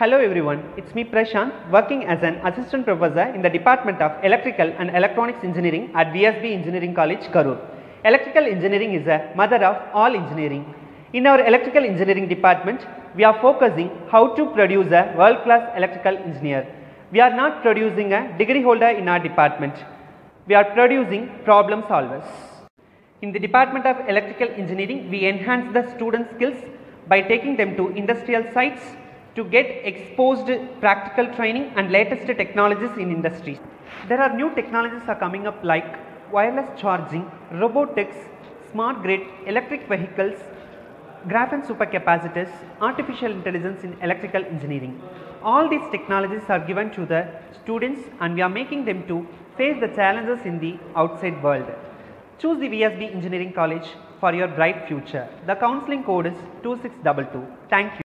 Hello everyone, it's me Prashant working as an assistant professor in the Department of Electrical and Electronics Engineering at VSB Engineering College, Karur. Electrical engineering is a mother of all engineering. In our electrical engineering department, we are focusing how to produce a world class electrical engineer. We are not producing a degree holder in our department. We are producing problem solvers. In the Department of Electrical Engineering, we enhance the student skills by taking them to industrial sites to get exposed practical training and latest technologies in industries. There are new technologies are coming up like wireless charging, robotics, smart grid, electric vehicles, graphene supercapacitors, artificial intelligence in electrical engineering. All these technologies are given to the students and we are making them to face the challenges in the outside world. Choose the VSB Engineering College for your bright future. The counseling code is 2622. Thank you.